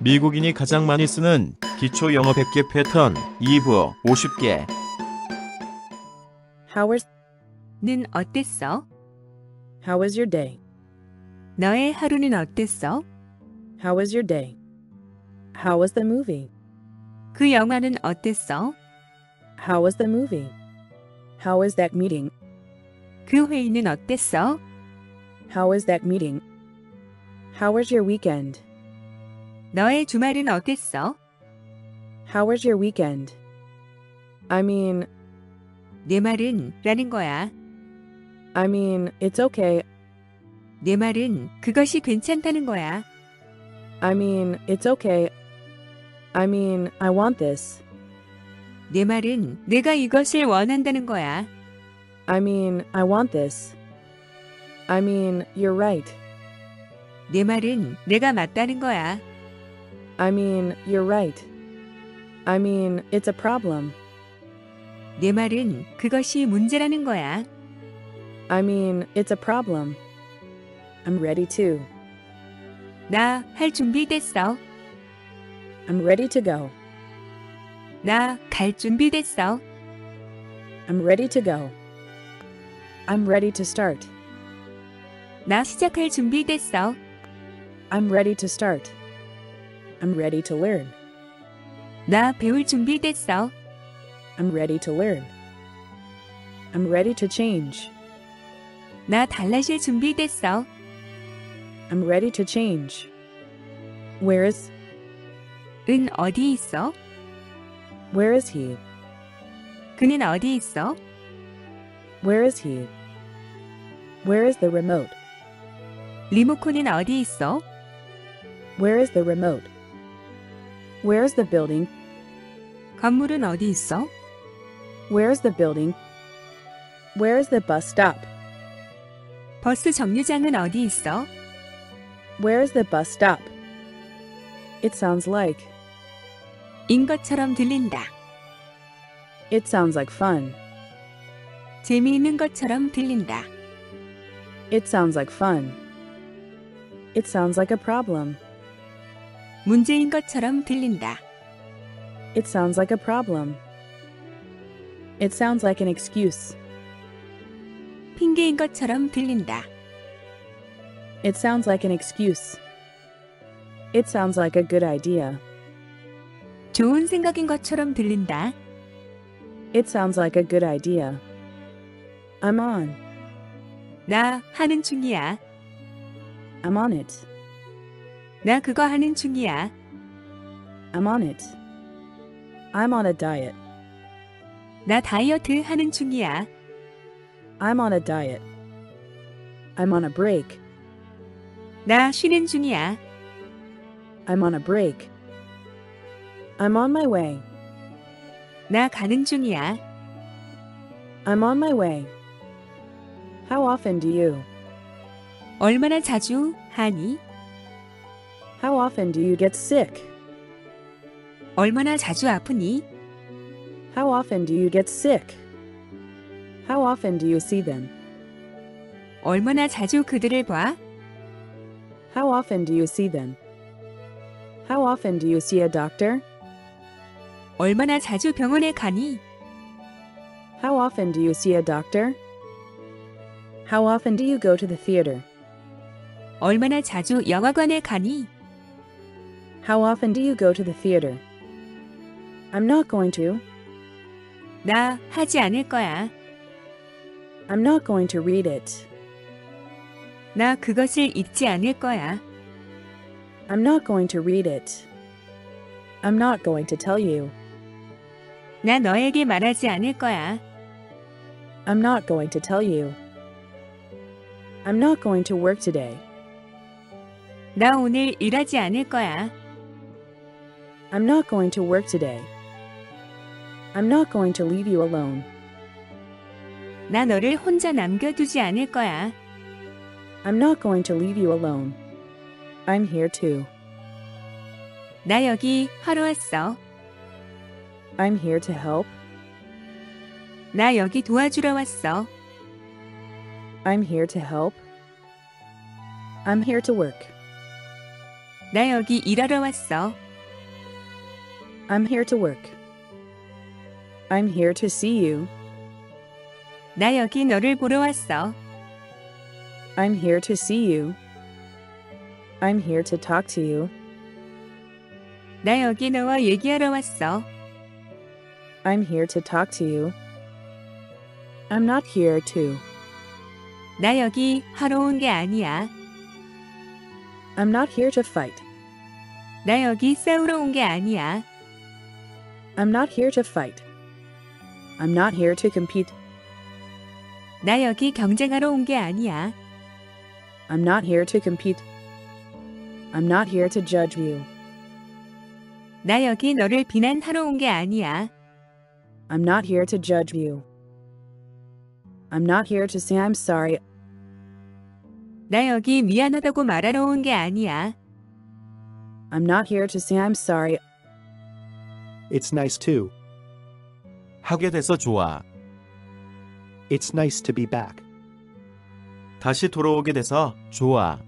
미국인이 가장 많이 쓰는 기초 영어 100개 패턴 2부 50개. How was 는 어땠어? how was your day? 너의 하루는 어땠어? How was your day? How was the movie? 그 영화는 어땠어? How was the movie? How was that meeting? 그 회의는 어땠어? How was that meeting? How was your weekend? 너의 주말은 어땠어? How was your weekend? I mean, 내 말은 라는 거야. I mean, it's okay. 내 말은 그것이 괜찮다는 거야. I mean, it's okay. I mean, I want this. 내 말은 내가 이것을 원한다는 거야. I mean, I want this. I mean, you're right. 내 말은 내가 맞다는 거야. I mean, you're right. I mean, it's a problem. 내 말은 그것이 문제라는 거야. I mean, it's a problem. I'm ready to. 나 할 준비 됐어. I'm ready to go. 나 갈 준비 됐어. I'm ready to go. I'm ready to start. 나 시작할 준비 됐어. I'm ready to start. I'm ready to learn. 나 배울 준비 됐어. I'm ready to learn. I'm ready to change. 나 달라질 준비 됐어. I'm ready to change. Where is 은 어디 있어? where is he? 그는 어디 있어? Where is he? Where is the remote? 리모컨은 어디 있어? Where is the remote? Where is the building? 건물은 어디 있어? Where is the building? Where is the bus stop? 버스 정류장은 어디 있어? Where is the bus stop? It sounds like. 인 것처럼 들린다. It sounds like fun. 재미있는 것처럼 들린다. It sounds like fun. It sounds like a problem. 문제인 것처럼 들린다. It sounds like a problem. It sounds like an excuse. 핑계인 것처럼 들린다. It sounds like an excuse. It sounds like a good idea. 좋은 생각인 것처럼 들린다. It sounds like a good idea. I'm on. 나 하는 중이야. I'm on it. 나 그거 하는 중이야. I'm on it. I'm on a diet. 나 다이어트 하는 중이야. I'm on a diet. I'm on a break. 나 쉬는 중이야. I'm on a break. I'm on my way. 나 가는 중이야. I'm on my way. How often do you? 얼마나 자주 하니? How often do you get sick? 얼마나 자주 아프니? How often do you get sick? How often do you see them? 얼마나 자주 그들을 봐? How often do you see them? How often do you see a doctor? 얼마나 자주 병원에 가니? How often do you see a doctor? How often do you go to the theater? 얼마나 자주 영화관에 가니? How often do you go to the theater? I'm not going to. 나 하지 않을 거야. I'm not going to read it. 나 그것을 읽지 않을 거야. I'm not going to read it. I'm not going to tell you. 나 너에게 말하지 않을 거야. I'm not going to tell you. I'm not going to work today. 나 오늘 일하지 않을 거야. I'm not going to work today. I'm not going to leave you alone. 나 너를 혼자 남겨두지 않을 거야. I'm not going to leave you alone. I'm here too. 나 여기 하러 왔어. I'm here to help. 나 여기 도와주러 왔어. I'm here to help. I'm here to work. 나 여기 일하러 왔어. I'm here to work. I'm here to see you. 나 여기 너를 보러 왔어. I'm here to see you. I'm here to talk to you. 나 여기 너와 얘기하러 왔어. I'm here to talk to you. I'm not here to. 나 여기 하러 온 게 아니야. I'm not here to fight. 나 여기 싸우러 온 게 아니야. I'm not here to fight. I'm not here to compete. 나 여기 경쟁하러 온 게 아니야. I'm not here to compete. I'm not here to judge you. 나 여기 너를 비난하러 온 게 아니야. I'm not here to judge you. I'm not here to say I'm sorry. 나 여기 미안하다고 말하러 온 게 아니야. I'm not here to say I'm sorry. It's nice too. 하게 돼서 좋아. It's nice to be back. 다시 돌아오게 돼서 좋아.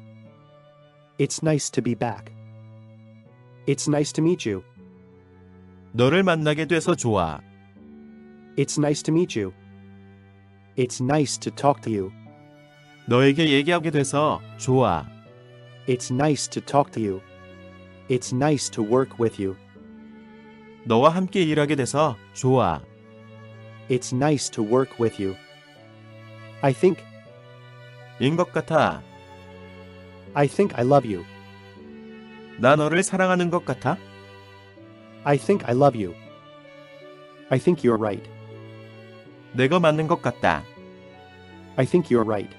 It's nice to be back. It's nice to meet you. 너를 만나게 돼서 좋아. It's nice to meet you. It's nice to talk to you. 너에게 얘기하게 돼서 좋아. It's nice to talk to you. It's nice to work with you. 너와 함께 일하게 돼서 좋아. It's nice to work with you. I think, 인 것 같아. I think I love you. 나 너를 사랑하는 것 같아? I think I love you. I think you're right. 내가 맞는 것 같다. I think you're right.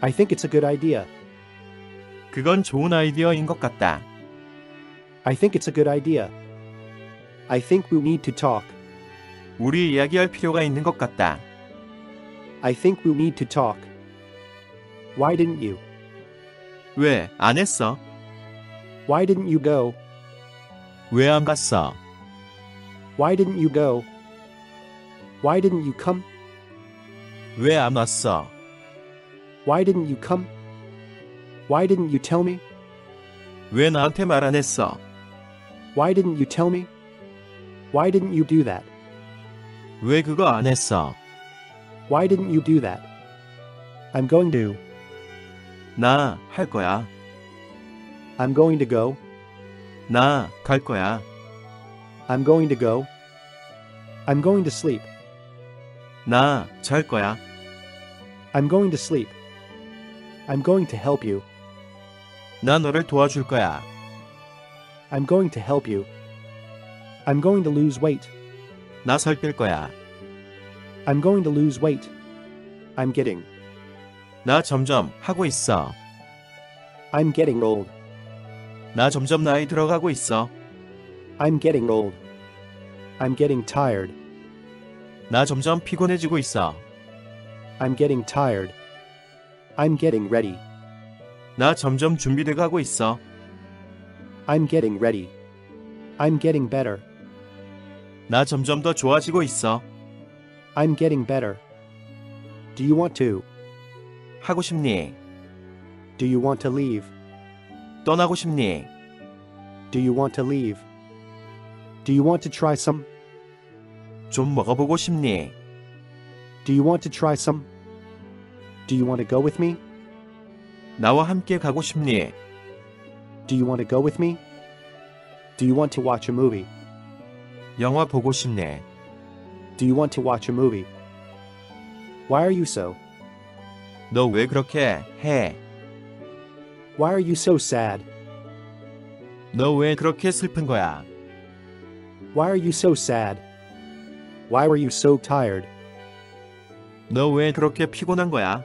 I think it's a good idea. 그건 좋은 아이디어인 것 같다. I think it's a good idea. I think we need to talk. 우리 이야기할 필요가 있는 것 같다. I think we need to talk. Why didn't you? 왜 안 했어? Why didn't you go? 왜 안 갔어? Why didn't you go? Why didn't you come? 왜 안 왔어? Why didn't you come? Why didn't you tell me? 왜 나한테 말 안 했어? Why didn't you tell me? Why didn't you do that? 왜 그거 안 했어? Why didn't you do that? I'm going to. 나 할 거야. I'm going to go. 나 갈 거야. I'm going to go. I'm going to sleep. 나 잘 거야. I'm going to sleep. I'm going to help you. 나 너를 도와줄 거야. I'm going to help you. I'm going to lose weight. 나 살 뺄 거야. I'm going to lose weight. I'm getting. 나 점점 하고 있어. I'm getting old. 나 점점 나이 들어가고 있어. I'm getting old. I'm getting tired. 나 점점 피곤해지고 있어. I'm getting tired. I'm getting ready. 나 점점 준비돼 가고 있어. I'm getting ready. I'm getting better. 나 점점 더 좋아지고 있어. I'm getting better. Do you want to? 하고 싶니? Do you want to leave? 떠나고 싶니? Do you want to leave? Do you want to try some? 좀 먹어보고 싶니? Do you want to try some? Do you want to go with me? 나와 함께 가고 싶니? Do you want to go with me? Do you want to watch a movie? 영화 보고 싶네. Do you want to watch a movie? Why are you so? 너 왜 그렇게 해? Why are you so sad? 너 왜 그렇게 슬픈 거야? Why are you so sad? Why were you so tired? 너 왜 그렇게 피곤한 거야?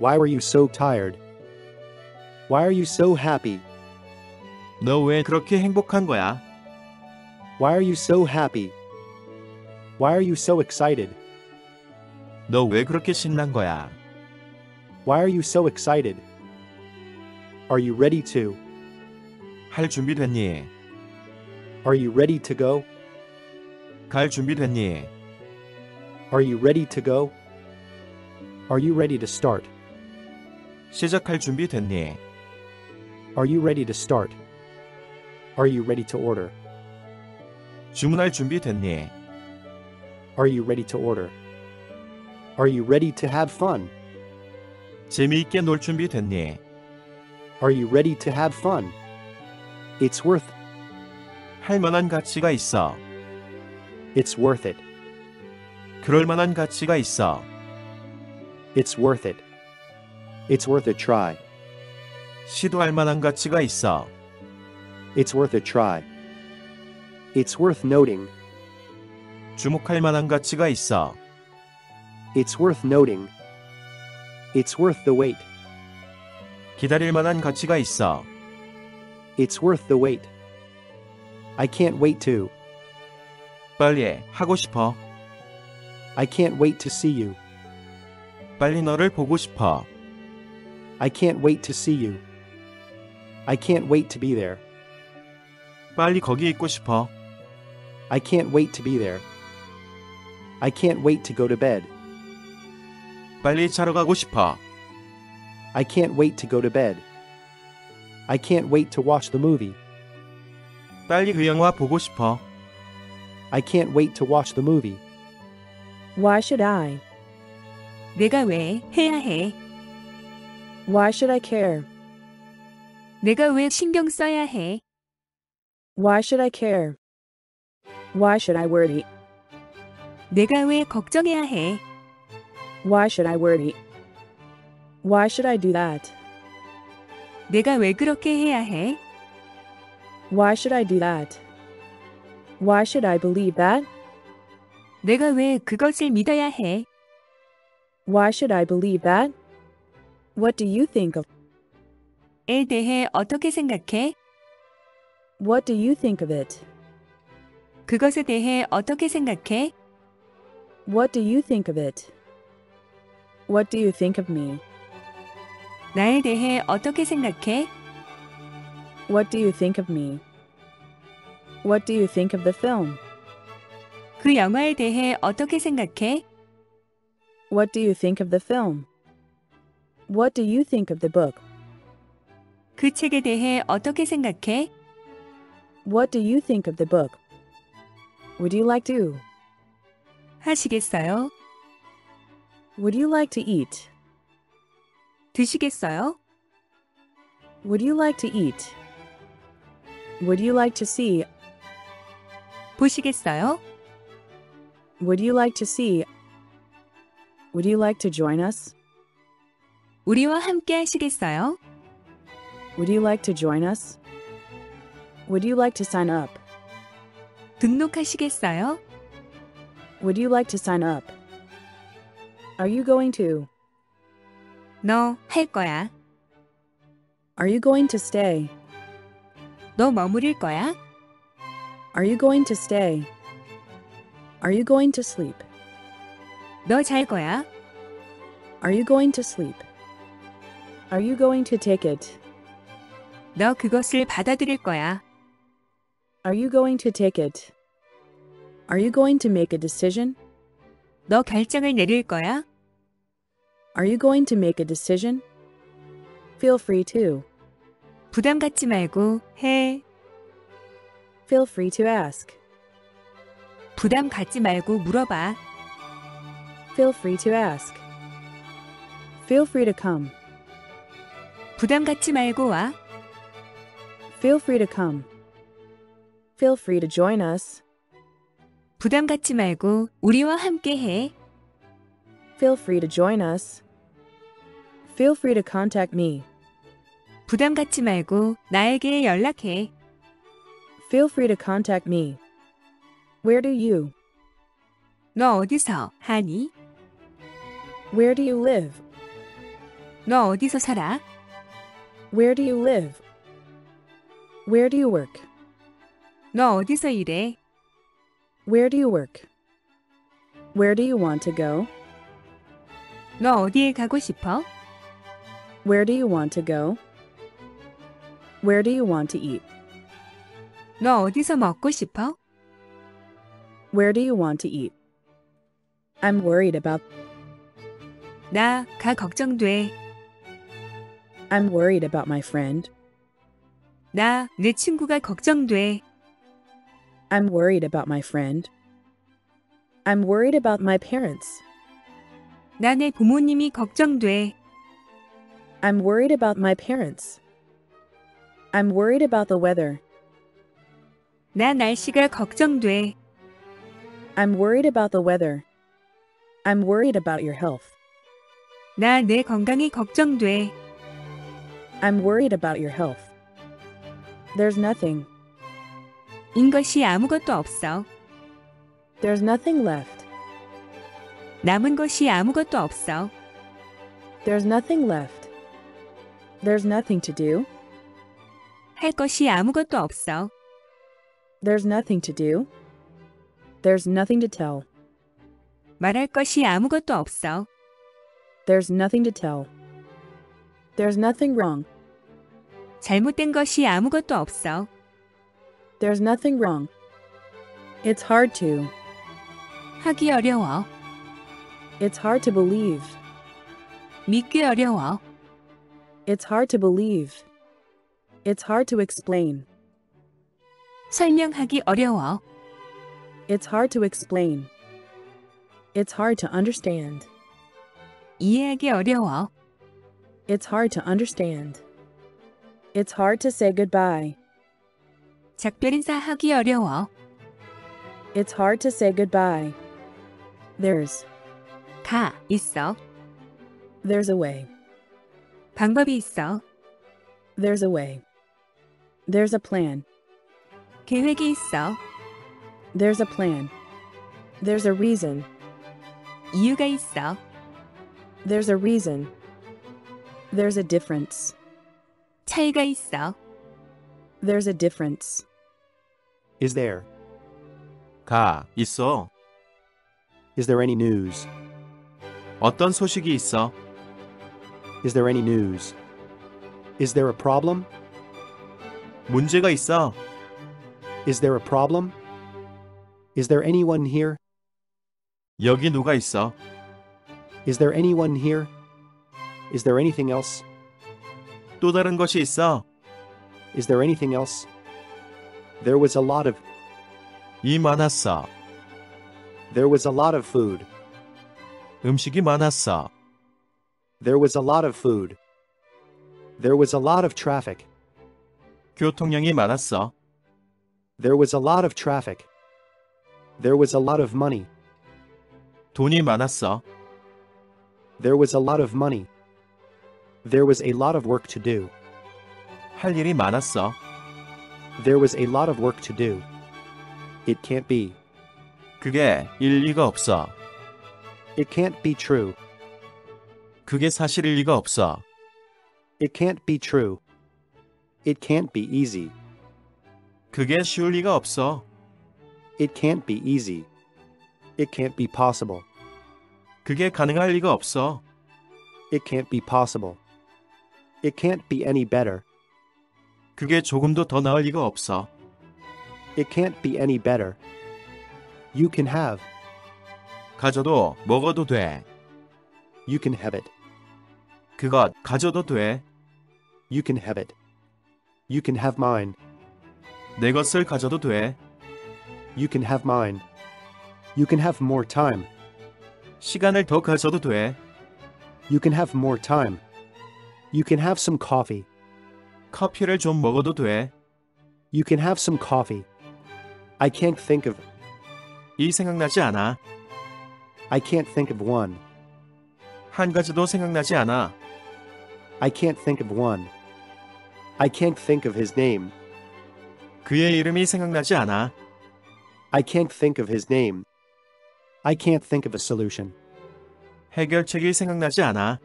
Why were you so tired? Why are you so happy? 너 왜 그렇게 행복한 거야? Why are you so happy? Why are you so excited? 너 왜 그렇게 신난 거야? Why are you so excited? Are you ready to? 할 준비 됐니? Are you ready to go? 갈 준비 됐니? Are you ready to go? Are you ready to start? 시작할 준비 됐니? Are you ready to start? Are you ready to order? 주문할 준비 됐니? Are you ready to order? Are you ready to have fun? 재미있게 놀 준비 됐니? Are you ready to have fun? It's worth 할 만한 가치가 있어. it's worth it. 그럴 만한 가치가 있어. It's worth it. It's worth a try. 시도할 만한 가치가 있어. It's worth a try. It's worth noting. 주목할 만한 가치가 있어. It's worth noting. It's worth the wait. 기다릴 만한 가치가 있어. It's worth the wait. I can't wait to. 빨리 해. 하고 싶어. I can't wait to see you. 빨리 너를 보고 싶어. I can't wait to see you. I can't wait to be there. 빨리 거기 있고 싶어. I can't wait to be there. I can't wait to go to bed. 빨리 자러 가고 싶어. I can't wait to go to bed. I can't wait to watch the movie. 빨리 그 영화 보고 싶어. I can't wait to watch the movie. Why should I? 내가 왜 해야 해? Why should I care? 내가 왜 신경 써야 해? Why should I care? Why should I worry? 내가 왜 걱정해야 해? Why should I worry? Why should I do that? 내가 왜 그렇게 해야 해? Why should I do that? Why should I believe that? 내가 왜 그것을 믿어야 해? Why should I believe that? What do you think of? 에 대해 어떻게 생각해? What do you think of it? 그것에 대해 어떻게 생각해? What do you think of it? What do you think of me? 나에 대해 어떻게 생각해? What do you think of me? What do you think of the film? 그 영화에 대해 어떻게 생각해? What do you think of the film? What do you think of the book? 그 책에 대해 어떻게 생각해? What do you think of the book? Would you like to? 하시겠어요? Would you like to eat? 드시겠어요? Would you like to eat? Would you like to see? 보시겠어요? Would you like to see? Would you like to join us? 우리와 함께 하시겠어요? Would you like to join us? Would you like to sign up? 등록하시겠어요? Would you like to sign up? Are you going to? 너 할 거야. Are you going to stay? 너 머무릴 거야. Are you going to stay? Are you going to sleep? 너 잘 거야. Are you going to sleep? Are you going to take it? 너 그것을 받아들일 거야. Are you going to take it? Are you going to make a decision? 너 결정을 내릴 거야. Are you going to make a decision? Feel free to. 부담 갖지 말고 해. Feel free to ask. 부담 갖지 말고 물어봐. Feel free to ask. Feel free to come. 부담 갖지 말고 와. Feel free to come. Feel free to join us. 부담 갖지 말고 우리와 함께 해. Feel free to join us. Feel free to contact me. 부담 갖지 말고 나에게 연락해. Feel free to contact me. Where do you? 너 어디서 하니? Where do you live? 너 어디서 살아? Where do you live? Where do you work? 너 어디서 일해? Where do you work? Where do you want to go? 너 어디에 가고 싶어? Where do you want to go? Where do you want to eat? 너 어디서 먹고 싶어? Where do you want to eat? I'm worried about 나 가 걱정돼. I'm worried about my friend. 나 내 친구가 걱정돼. I'm worried about my friend. I'm worried about my parents. 나 내 부모님이 걱정돼. I'm worried about my parents. I'm worried about the weather. 나 날씨가 걱정돼. I'm worried about the weather. I'm worried about your health. 나 내 건강이 걱정돼. I'm worried about your health. There's nothing. 인 것이 아무것도 없어. There's nothing left. 남은 것이 아무것도 없어. There's nothing left. There's nothing to do. 할 것이 아무것도 없어. There's nothing to do. There's nothing to tell. 말할 것이 아무것도 없어. There's nothing to tell. There's nothing wrong. 잘못된 것이 아무것도 없어. There's nothing wrong. It's hard to. 하기 어려워. It's hard to believe. 믿기 어려워. It's hard to believe. It's hard to explain. 설명하기 어려워. It's hard to explain. It's hard to understand. 이해하기 어려워. It's hard to understand. It's hard to say goodbye. 작별 인사하기 어려워. It's hard to say goodbye. There's. 가 있어. There's a way. 방법이 있어. There's a way. There's a plan. 계획이 있어. There's a plan. There's a reason. 이유가 있어. There's a reason. There's a difference. 차이가 있어. There's a difference. Is there? 가, 있어. Is there any news? 어떤 소식이 있어? Is there any news? Is there a problem? 문제가 있어. Is there a problem? Is there anyone here? 여기 누가 있어? Is there anyone here? Is there anything else? 또 다른 것이 있어. Is there anything else? There was a lot of 이 많았어. there was a lot of food. 음식이 많았어. There was a lot of food. There was a lot of traffic. 교통량이 많았어. There was a lot of traffic. There was a lot of money. 돈이 많았어. There was a lot of money. There was a lot of work to do. 할 일이 많았어. There was a lot of work to do. It can't be. 그게 일리가 없어. It can't be true. 그게 사실일 리가 없어. It can't be true. It can't be easy. 그게 쉬울 리가 없어. It can't be easy. It can't be possible. 그게 가능할 리가 없어. It can't be possible. It can't be any better. 그게 조금도 더 나을 리가 없어. It can't be any better. You can have. 가져도 먹어도 돼. You can have it. 그것 가져도 돼. You can have it. You can have mine. 내 것을 가져도 돼. You can have mine. You can have more time. 시간을 더 가져도 돼. You can have more time. You can have some coffee. 커피를 좀 먹어도 돼. You can have some coffee. I can't think of. 이 생각나지 않아. I can't think of one. 한 가지도 생각나지 않아. I can't think of one. I can't think of his name. 그의 이름이 생각나지 않아. I can't think of his name. I can't think of a solution. 해결책이 생각나지 않아.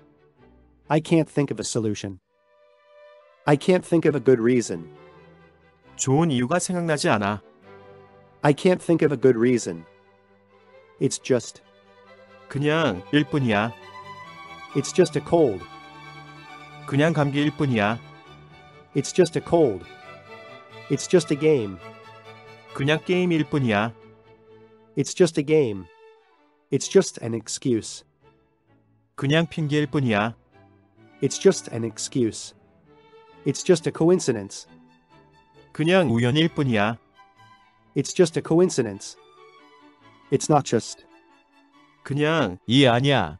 I can't think of a solution. I can't think of a good reason. 좋은 이유가 생각나지 않아. I can't think of a good reason. It's just. 그냥 일뿐이야. It's just a cold. 그냥 감기일 뿐이야. It's just a cold. It's just a game. 그냥 게임일 뿐이야. It's just a game. It's just an excuse. 그냥 핑계일 뿐이야. It's just an excuse. It's just a coincidence. 그냥 우연일 뿐이야. It's just a coincidence. It's not just. 그냥 이 아니야.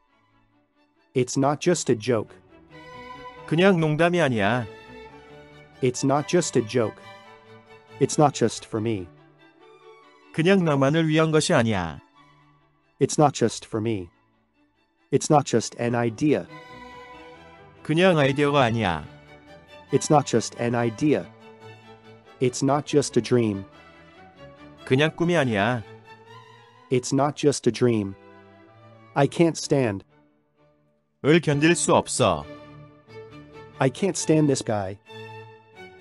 It's not just a joke. 그냥 농담이 아니야. It's not just a joke. It's not just for me. 그냥 나만을 위한 것이 아니야. It's not just for me. It's not just an idea. 그냥 아이디어가 아니야. It's not just an idea. It's not just a dream. 그냥 꿈이 아니야. It's not just a dream. I can't stand. 을 견딜 수 없어. I can't stand this guy.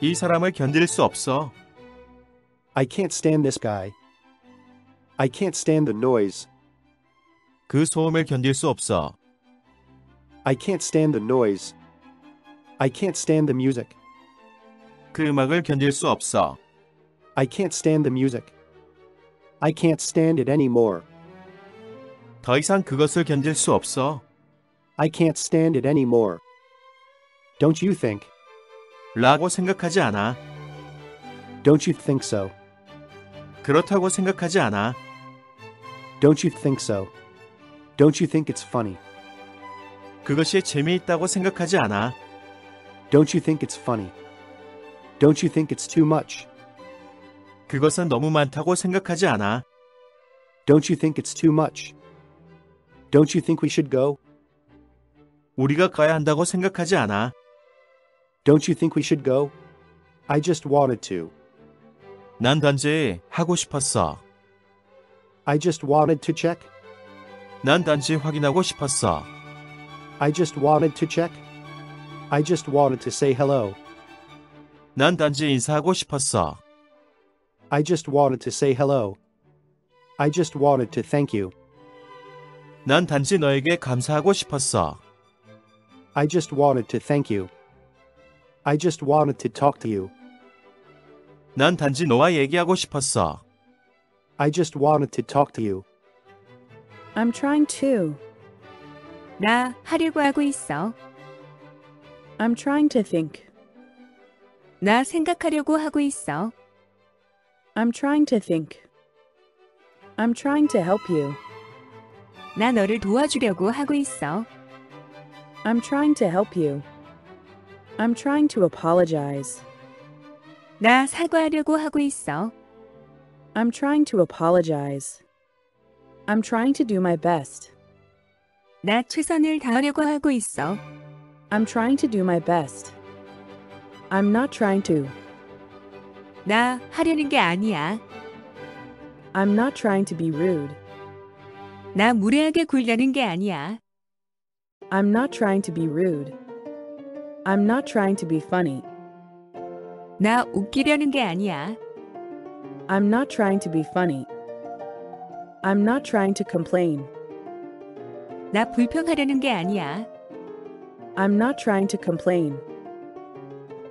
이 사람을 견딜 수 없어. I can't stand this guy. I can't stand the noise. 그 소음을 견딜 수 없어. I can't stand the noise. I can't stand the music. 그 음악을 견딜 수 없어. I can't stand the music. I can't stand it anymore. 더 이상 그것을 견딜 수 없어. I can't stand it anymore. Don't you think? 라고 생각하지 않아. Don't you think so? 그렇다고 생각하지 않아. Don't you think so? Don't you think it's funny? 그것이 재미있다고 생각하지 않아. Don't you think it's funny? Don't you think it's too much? 그것은 너무 많다고 생각하지 않아. Don't you think it's too much? Don't you think we should go? 우리가 가야 한다고 생각하지 않아. Don't you think we should go? I just wanted to. 난 단지 하고 싶었어. I just wanted to check. 난 단지 확인하고 싶었어. I just wanted to check. I just wanted to say hello. 난 단지 인사하고 싶었어. I just wanted to say hello. I just wanted to thank you. 난 단지 너에게 감사하고 싶었어. I just wanted to thank you. I just wanted to talk to you. 난 단지 너와 얘기하고 싶었어. I just wanted to talk to you. I'm trying to. 나 하려고 하고 있어. I'm trying to think. 나 생각하려고 하고 있어. I'm trying to think. I'm trying to help you. 나 너를 도와주려고 하고 있어. I'm trying to help you. I'm trying to apologize. 나 사과하려고 하고 있어. I'm trying to apologize. I'm trying to do my best. 나 최선을 다하려고 하고 있어. I'm trying to do my best. I'm not trying to. 나 하려는 게 아니야. I'm not trying to be rude. 나 무례하게 굴려는 게 아니야. I'm not trying to be rude. I'm not trying to be funny. 나 웃기려는 게 아니야. I'm not trying to be funny. I'm not trying to complain. 나 불평하려는 게 아니야. I'm not trying to complain.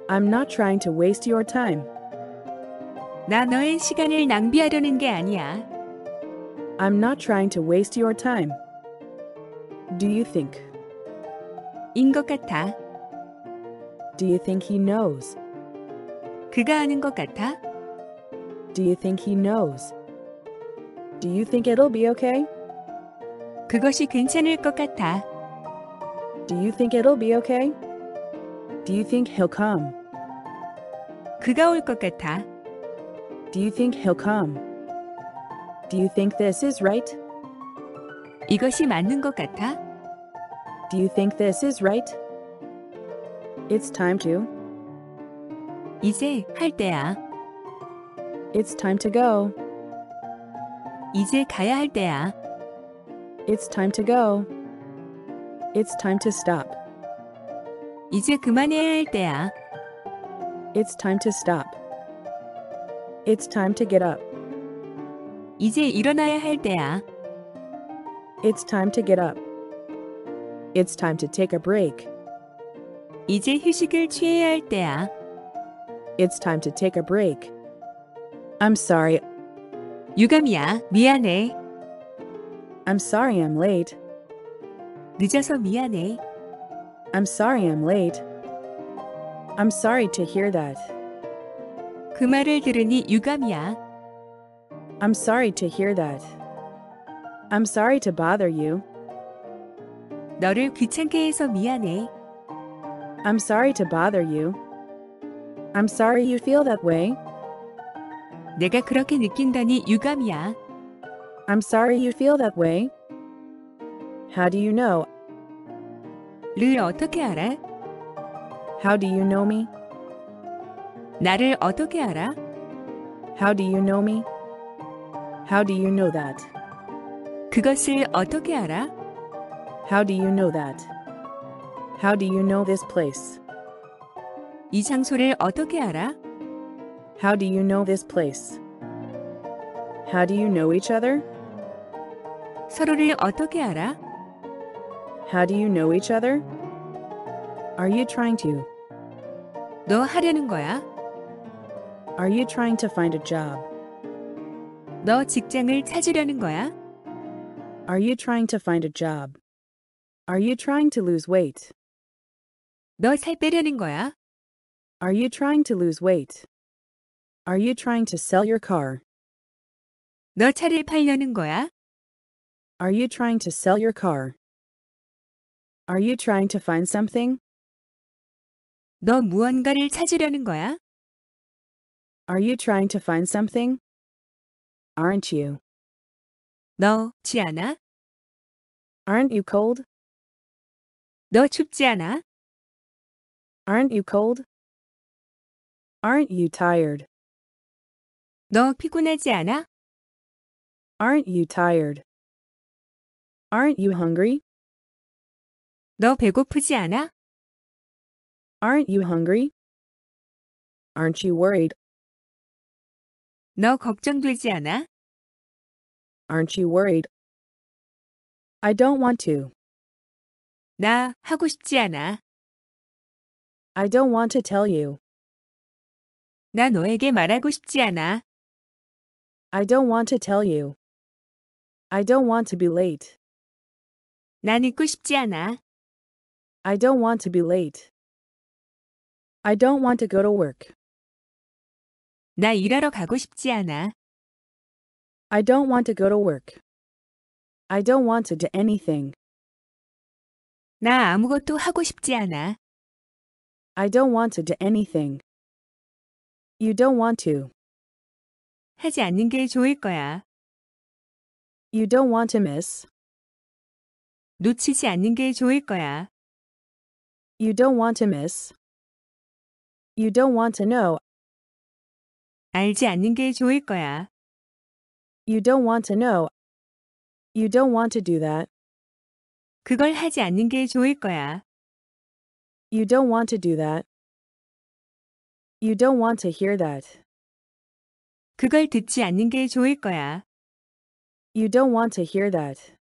I'm not trying to waste your time. 나 너의 시간을 낭비하려는 게 아니야. I'm not trying to waste your time. Do you think? 인 것 같아. Do you think he knows? 그가 아는 것 같아. Do you think he knows? Do you think it'll be okay? 그것이 괜찮을 것 같아. Do you think it'll be okay? Do you think he'll come? 그가 올 것 같아. Do you think he'll come? Do you think this is right? 이것이 맞는 것 같아. Do you think this is right? It's time to. 이제 할 때야. It's time to go. 이제 가야 할 때야. It's time to go. It's time to stop. 이제 그만해야 할 때야. It's time to stop. It's time to get up. 이제 일어나야 할 때야. It's time to get up. It's time to take a break. 이제 휴식을 취해야 할 때야. It's time to take a break. I'm sorry. 유감이야. 미안해. I'm sorry I'm late. 늦어서 미안해. I'm sorry I'm late. I'm sorry to hear that. 그 말을 들으니 유감이야. I'm sorry to hear that. I'm sorry to bother you. 너를 귀찮게 해서 미안해. I'm sorry to bother you. I'm sorry you feel that way. 내가 그렇게 느낀다니 유감이야. I'm sorry you feel that way. How do you know? 를 어떻게 알아? How do you know me? 나를 어떻게 알아? How do you know me? How do you know that? 그것을 어떻게 알아? How do you know that? How do you know this place? 이 장소를 어떻게 알아? How do you know this place? How do you know each other? 서로를 어떻게 알아? How do you know each other? Are you trying to? 너 하려는 거야? Are you trying to find a job? 너 직장을 찾으려는 거야? Are you trying to find a job? Are you trying to lose weight? 너 살 빼려는 거야? Are you trying to lose weight? Are you trying to sell your car? 너 차를 팔려는 거야? Are you trying to sell your car? Are you trying to find something? 너 무언가를 찾으려는 거야? Are you trying to find something? Aren't you? 너 지 않아? Aren't you cold? 너 춥지 않아? Aren't you cold? Aren't you tired? 너 피곤하지 않아? Aren't you tired? Aren't you hungry? 너 배고프지 않아? Aren't you hungry? Aren't you worried? 너 걱정되지 않아? Aren't you worried? I don't want to. 나 하고 싶지 않아. I don't want to tell you. 나 너에게 말하고 싶지 않아. I don't want to tell you. I don't want to be late. 난 잊고 싶지 않아. I don't want to be late. I don't want to go to work. 나 일하러 가고 싶지 않아. I don't want to go to work. I don't want to do anything. 나 아무것도 하고 싶지 않아. I don't want to do anything. You don't want to. 하지 않는 게 좋을 거야. You don't want to miss. 놓치지 않는 게 좋을 거야. You don't want to miss. You don't want to know. 알지 않는 게 좋을 거야. You don't want to know. You don't want to do that. 그걸 하지 않는 게 좋을 거야. You don't want to do that. You don't want to hear that. 그걸 듣지 않는 게 좋을 거야. You don't want to hear that.